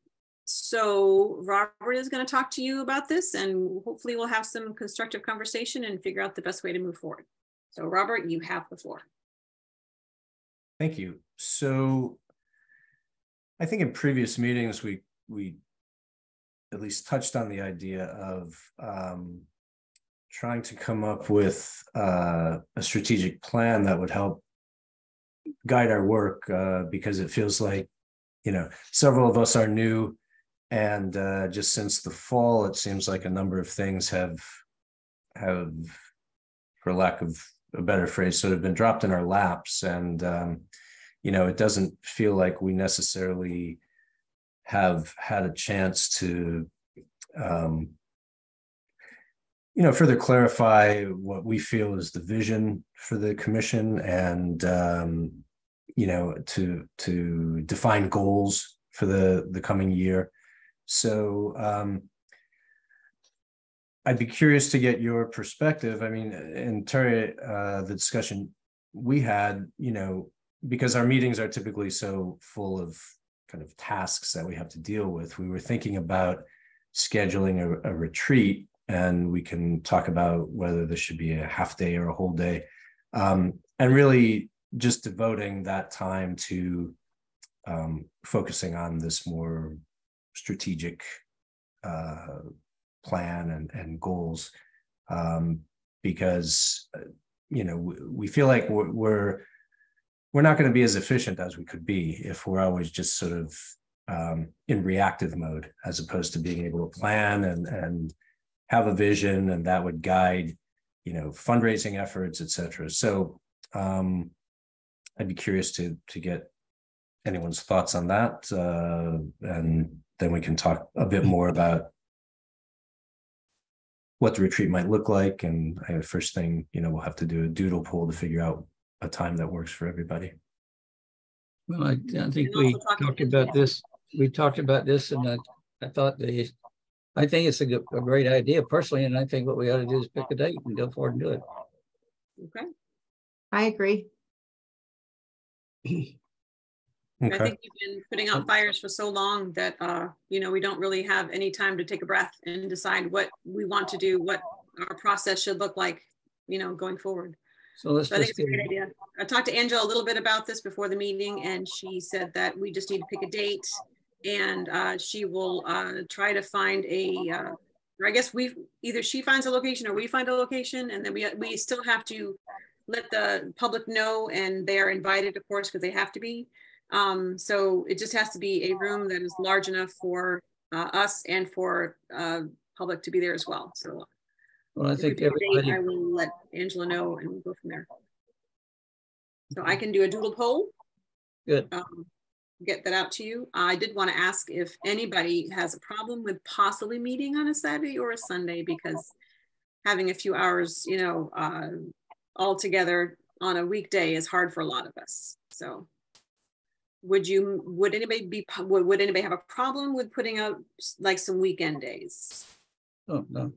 so Robert is going to talk to you about this and hopefully we'll have some constructive conversation and figure out the best way to move forward. So Robert, you have the floor. Thank you. So I think in previous meetings, we, we at least touched on the idea of um, trying to come up with uh, a strategic plan that would help guide our work uh, because it feels like, you know, several of us are new and uh, just since the fall, it seems like a number of things have have, for lack of a better phrase, sort of been dropped in our laps. And um, you know, it doesn't feel like we necessarily have had a chance to um, you know, further clarify what we feel is the vision for the commission and um, you know, to to define goals for the the coming year. So um, I'd be curious to get your perspective. I mean, in Terry, uh, the discussion we had, you know, because our meetings are typically so full of kind of tasks that we have to deal with, we were thinking about scheduling a, a retreat, and we can talk about whether this should be a half day or a whole day, um, and really just devoting that time to um, focusing on this more strategic uh, plan and, and goals. Um, because uh, you know we, feel like we're we're, we're not going to be as efficient as we could be if we're always just sort of um, in reactive mode as opposed to being able to plan and and have a vision and that would guide you know fundraising efforts etc so um, i'd be curious to to get anyone's thoughts on that uh, and then we can talk a bit more about what the retreat might look like. And I, first thing, you know, we'll have to do a doodle poll to figure out a time that works for everybody. Well, I, I think we talked about this, we talked about this and I, I thought the I think it's a good, a great idea personally, and I think what we ought to do is pick a date and go forward and do it. Okay. I agree. I Okay, think we've been putting out fires for so long that, uh, you know, we don't really have any time to take a breath and decide what we want to do, what our process should look like, you know, going forward. So let's So I think just it's a get, great idea. I talked to Angela a little bit about this before the meeting and she said that we just need to pick a date and uh, she will uh, try to find a, uh, or I guess we, either she finds a location or we find a location and then we, we still have to let the public know and they're invited, of course, because they have to be. Um, so it just has to be a room that is large enough for uh, us and for uh, public to be there as well. So well, I think everybody, I will let Angela know and we'll go from there. So I can do a doodle poll, good. um, get that out to you. I did want to ask if anybody has a problem with possibly meeting on a Saturday or a Sunday because having a few hours, you know, uh, all together on a weekday is hard for a lot of us. So would you, would anybody be, would, would anybody have a problem with putting out like some weekend days? Oh, no.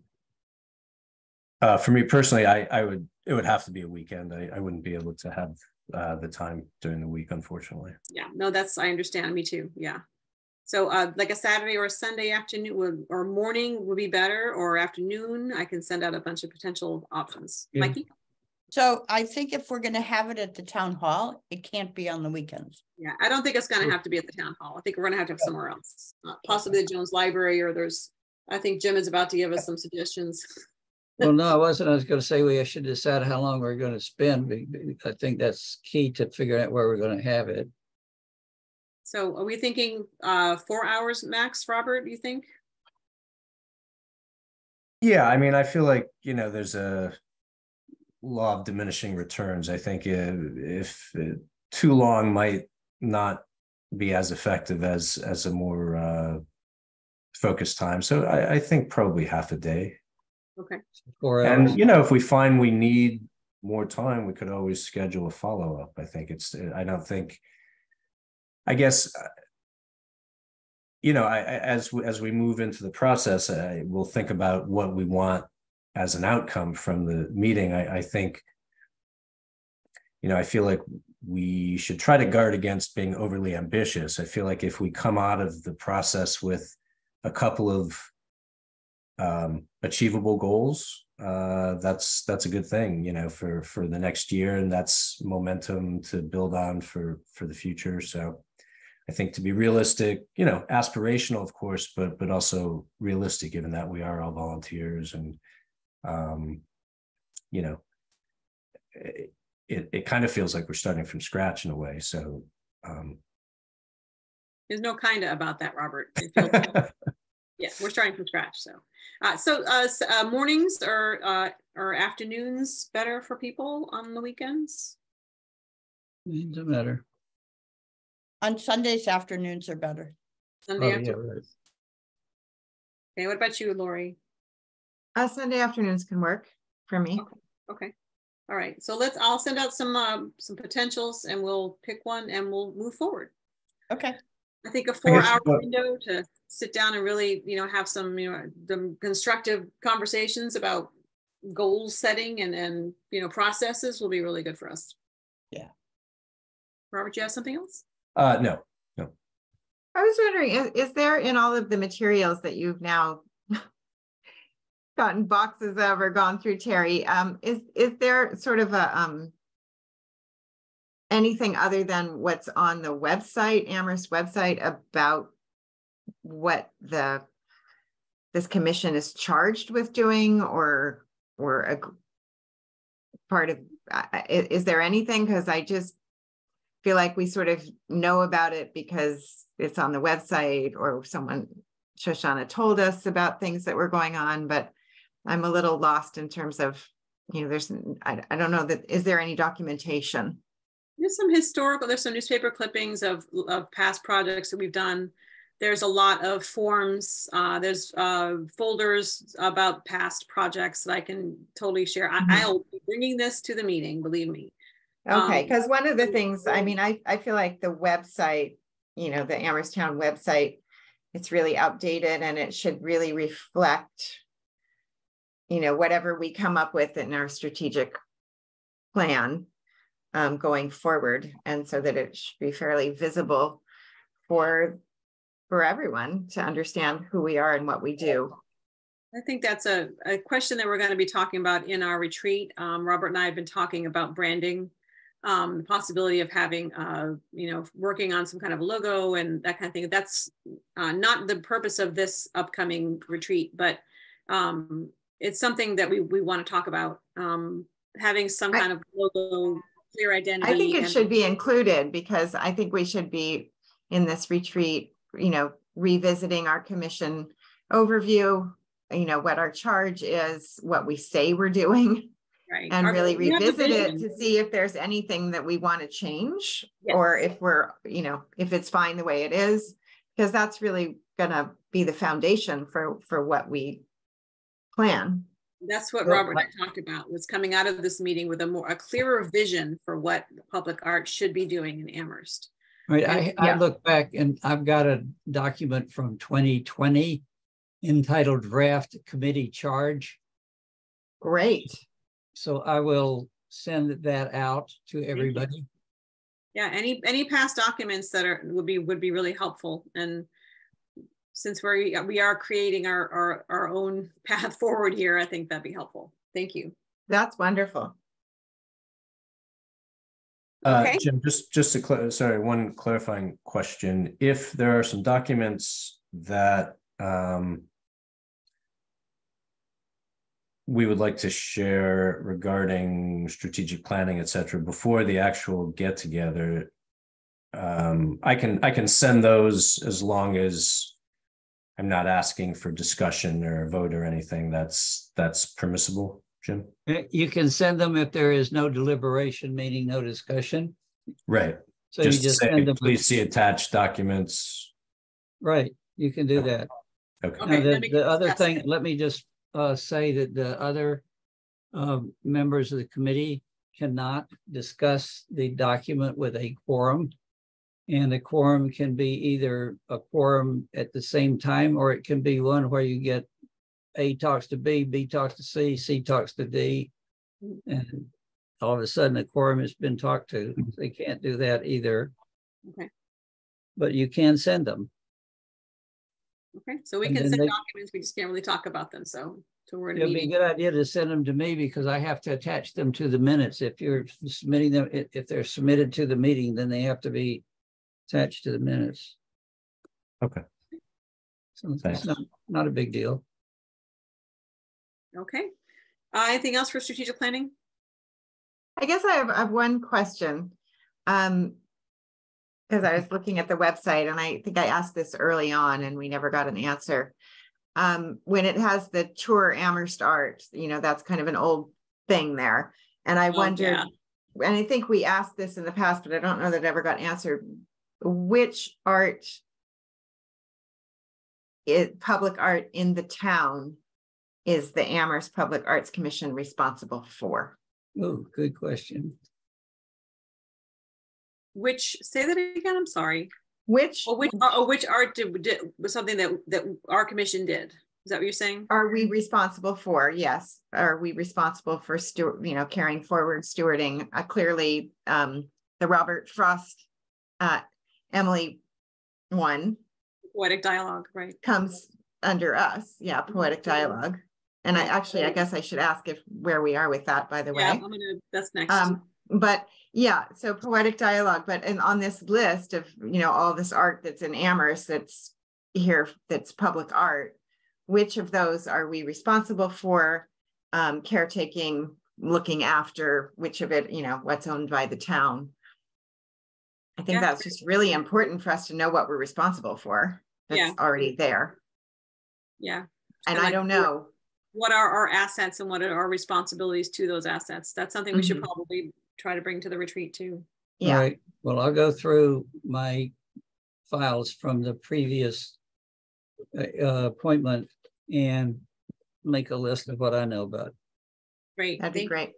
uh, for me personally, I, I would, it would have to be a weekend. I, I wouldn't be able to have, uh, the time during the week, unfortunately. Yeah, no, that's, I understand, me too, yeah. So uh, like a Saturday or a Sunday afternoon would, or morning would be better, or afternoon, I can send out a bunch of potential options. Yeah. Mikey? So I think if we're gonna have it at the town hall, it can't be on the weekends. Yeah, I don't think it's gonna have to be at the town hall. I think we're gonna have to have somewhere else. Uh, Possibly the Jones Library, or there's, I think Jim is about to give us some suggestions. Well, no, I wasn't. I was gonna say we should decide how long we're gonna spend. be- be- I think that's key to figuring out where we're gonna have it. So are we thinking uh, four hours max, Robert, do you think? Yeah, I mean, I feel like, you know, there's a law of diminishing returns. I think uh, if uh, too long might not be as effective as as a more uh focused time. So I, I think probably half a day. Okay, Four hours. And you know, if we find we need more time, we could always schedule a follow-up. I think it's I don't think I guess uh, you know, I, I as we- as we move into the process, I will think about what we want as an outcome from the meeting. I, I think you know, I feel like we should try to guard against being overly ambitious. I feel like if we come out of the process with a couple of um, achievable goals, uh, that's that's a good thing, you know, for for the next year, and that's momentum to build on for for the future. So, I think to be realistic, you know, aspirational, of course, but but also realistic, given that we are all volunteers, and um, you know, it it, it kind of feels like we're starting from scratch in a way. So. Um, there's no kinda about that, Robert. It feels- Yeah, we're starting from scratch, so. Uh, so, uh, s- uh, mornings or, uh, or afternoons better for people on the weekends? It Doesn't matter. On Sundays, afternoons are better. Oh, Sunday yeah, right. okay, what about you, Lori? Uh, Sunday afternoons can work for me. Okay, okay. all right, so let's, I'll send out some, um, some potentials and we'll pick one and we'll move forward. Okay, I think a four hour window to sit down and really, you know, have some, you know, the constructive conversations about goal setting and, and, you know, processes will be really good for us. Yeah. Robert, you have something else? uh, no, I was wondering, is, is there in all of the materials that you've now gotten boxes of or gone through, Terry, um, is, is there sort of a, um, anything other than what's on the website, Amherst website about what the, this commission is charged with doing or, or a part of, is there anything? Cause I just feel like we sort of know about it because it's on the website or someone, Shoshana told us about things that were going on, but I'm a little lost in terms of, you know, there's, I, I don't know that, is there any documentation? There's some historical, there's some newspaper clippings of, of past projects that we've done. There's a lot of forms, uh, there's, uh, folders about past projects that I can totally share. I, Mhm. I'll be bringing this to the meeting, believe me. Okay, Um, because one of the things, I mean, I, I feel like the website, you know, the Amherst Town website it's really outdated and it should really reflect, you know, whatever we come up with in our strategic plan um, going forward. And so that it should be fairly visible for for everyone to understand who we are and what we do. I think that's a, a question that we're going to be talking about in our retreat. Um, Robert and I have been talking about branding, um, the possibility of having, uh, you know, working on some kind of logo and that kind of thing. That's uh, not the purpose of this upcoming retreat, but um, it's something that we, we want to talk about. Um, having some kind of logo, clear identity. I think it should be included because I think we should be in this retreat, you know, revisiting our commission overview, you know, what our charge is, what we say we're doing, right. and Our- really we have the revisit it to see if there's anything that we want to change Yes. or if we're, you know, if it's fine the way it is, because that's really gonna be the foundation for, for what we plan. That's what Robert talked about, was coming out of this meeting with a more, a clearer vision for what public art should be doing in Amherst. Right, I, I Yeah. look back and I've got a document from twenty twenty entitled Draft Committee Charge. Great. So I will send that out to everybody. Yeah, any, any past documents that are, would be, would be really helpful. And since we're, we are creating our, our, our own path forward here, I think that'd be helpful. Thank you. That's wonderful. Uh, Okay. Jim, just, just to clar- sorry, one clarifying question. If there are some documents that, um, we would like to share regarding strategic planning, et cetera, before the actual get together. Um, I can, I can send those as long as I'm not asking for discussion or a vote or anything. That's, that's permissible, Jim? Eh, You can send them if there is no deliberation, meaning no discussion. Right. So you Just just say, send them, please see attached documents. right, you can do that. Okay. Now, the, the other thing, it. let me just uh say that the other um members of the committee cannot discuss the document with a quorum. And a quorum can be either a quorum at the same time, or it can be one where you get A talks to B, B talks to C, C talks to D. And all of a sudden, the quorum has been talked to. Mm-hmm. They can't do that either. Okay. But you can send them. Okay, so we And can send they- documents, we just can't really talk about them, so, so we're It'd be a good idea to send them to me because I have to attach them to the minutes. If you're submitting them, if, if they're submitted to the meeting, then they have to be attached to the minutes. Okay. So it's not, not a big deal. Okay. Uh, anything else for strategic planning? I guess I have, I have one question. Um, because I was looking at the website and I think I asked this early on and we never got an answer. Um, when it has the tour Amherst art, you know, that's kind of an old thing there. And I Oh, wondered, yeah. and I think we asked this in the past, but I don't know that it ever got answered. Which art it, public art in the town is the Amherst Public Arts Commission responsible for? Oh, good question. Which, say that again, I'm sorry. Which Oh, which, oh, which art did, did, was something that, that our commission did? Is that what you're saying? are we responsible for? Yes. Are we responsible for steward, you know, carrying forward stewarding? Uh, clearly, um, the Robert Frost, uh, Emily one Poetic dialogue, right? comes under us. Yeah, poetic dialogue. And I actually, I guess I should ask if where we are with that, by the way. Yeah, way. I'm gonna, that's next. Um, but yeah, so poetic dialogue, but and on this list of, you know, all this art that's in Amherst that's here, that's public art, which of those are we responsible for? Um, caretaking, looking after, which of it, you know, what's owned by the town? I think Yeah. that's just really important for us to know what we're responsible for. Yeah. That's already there. Yeah. And kinda I don't know, What are our assets and what are our responsibilities to those assets? That's something we should Mhm. probably try to bring to the retreat too. yeah, Right. Well, I'll go through my files from the previous uh, appointment and make a list of what I know about. Great. that'd be thank- great.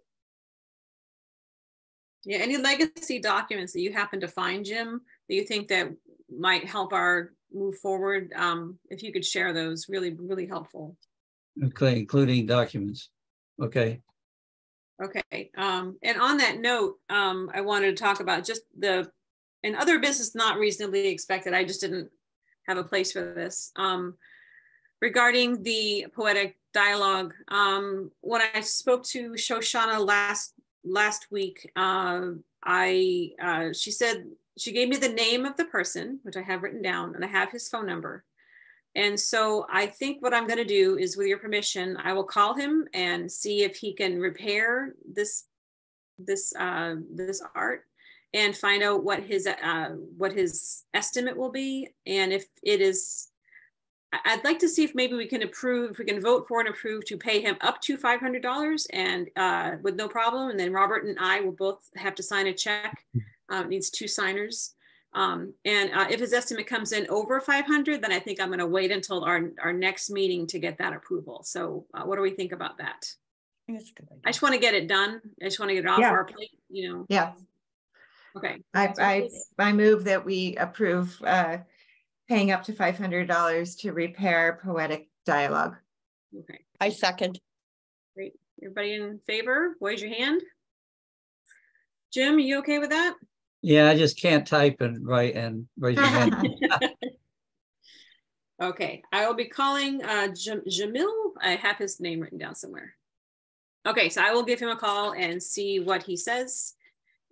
Yeah, any legacy documents that you happen to find, Jim, that you think that might help our move forward. Um, if you could share those, really, really helpful. Okay, including documents. Okay, Okay, um, and on that note, um, I wanted to talk about just the, and other business not reasonably expected, I just didn't have a place for this. Um, regarding the poetic dialogue, um, when I spoke to Shoshana last, last week, uh, I, uh, she said, she gave me the name of the person, which I have written down, and I have his phone number. And so I think what I'm going to do is, with your permission, I will call him and see if he can repair this this uh, this art and find out what his uh, what his estimate will be, and if it is. I'd like to see if maybe we can approve, if we can vote for and approve to pay him up to five hundred dollars and uh, with no problem. And then Robert and I will both have to sign a check. Uh, it needs two signers. Um, and uh, if his estimate comes in over 500, then I think I'm going to wait until our, our next meeting to get that approval. So uh, what do we think about that? I think it's a good idea. I just want to get it done. I just want to get it off Yeah. our plate, you know? Yeah, Okay. I, I, I move that we approve uh, paying up to five hundred dollars to repair poetic dialogue. Okay. I second. Great. Everybody in favor? Raise your hand. Jim, you okay with that? Yeah, I just can't type and write and raise your hand. Okay, I will be calling uh, Jam- Jamil. I have his name written down somewhere. Okay, so I will give him a call and see what he says,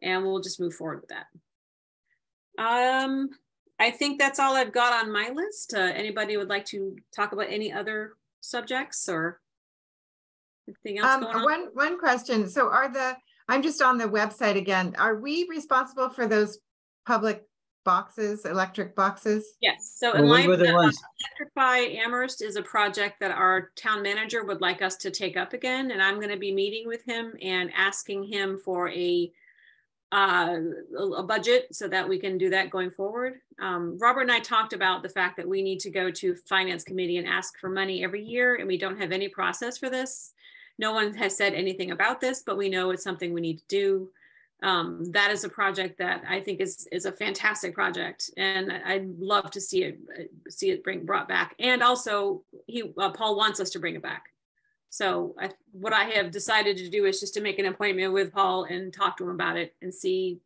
and we'll just move forward with that. Um, I think that's all I've got on my list. Uh, anybody would like to talk about any other subjects or anything else Um, going on? one, one question. So are the, I'm just on the website again. Are we responsible for those public boxes, electric boxes? Yes, so Well, in line with the the ones, Electrify Amherst is a project that our town manager would like us to take up again, and I'm gonna be meeting with him and asking him for a uh, a a budget so that we can do that going forward. Um, Robert and I talked about the fact that we need to go to finance committee and ask for money every year, and we don't have any process for this. No one has said anything about this, but we know it's something we need to do um, that is a project that I think is is a fantastic project, and I'd love to see it see it bring brought back. And also, he uh, Paul wants us to bring it back. So I, what I have decided to do is just to make an appointment with Paul and talk to him about it and see,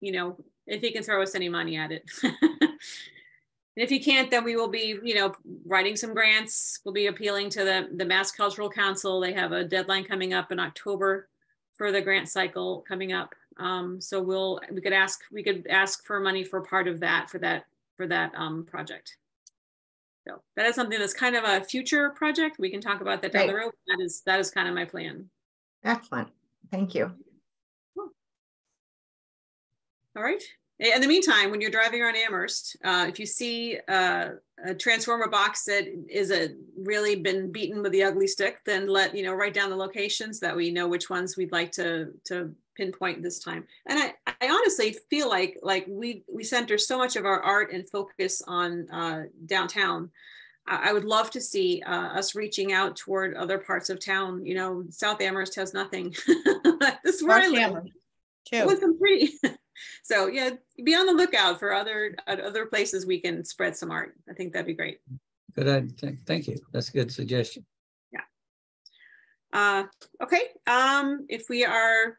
you know, if he can throw us any money at it. And if you can't, then we will be, you know, writing some grants. We'll be appealing to the, the Mass Cultural Council. They have a deadline coming up in October for the grant cycle coming up. Um, so we'll, we could ask, we could ask for money for part of that, for that, for that, um, project. So that is something that's kind of a future project. We can talk about that down the road. That is, that is kind of my plan. Excellent. Thank you. All right. In the meantime, when you're driving around Amherst, uh, if you see uh, a transformer box that is a really been beaten with the ugly stick, then let you know write down the locations that we know which ones we'd like to to pinpoint this time. And I, I honestly feel like like we we center so much of our art and focus on uh, downtown. I, I would love to see uh, us reaching out toward other parts of town. You know, South Amherst has nothing. this is where I North live. Amherst, It Too. was some pretty. so yeah, be on the lookout for other other places we can spread some art. I think that'd be great. good, idea. Thank- you. That's a good suggestion. Uh, okay, um, if we are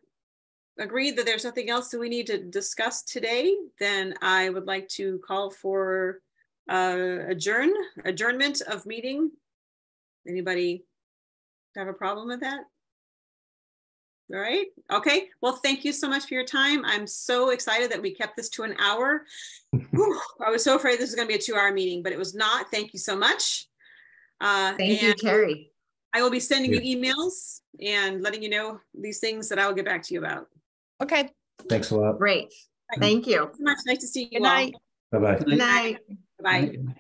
agreed that there's nothing else that we need to discuss today, then I would like to call for uh, adjourn adjournment of meeting. Anybody have a problem with that? All right, okay. Well, thank you so much for your time. I'm so excited that we kept this to an hour. Whew, I was so afraid this was gonna be a two hour meeting, but it was not. Thank you so much. Uh, Thank you, and- Terry. I will be sending you emails and letting you know these things that I will get back to you about. Okay, Thanks a lot. Great. Thank you. Thanks so much. Nice to see you good all. night. Bye-bye. Good night. Bye. Good night.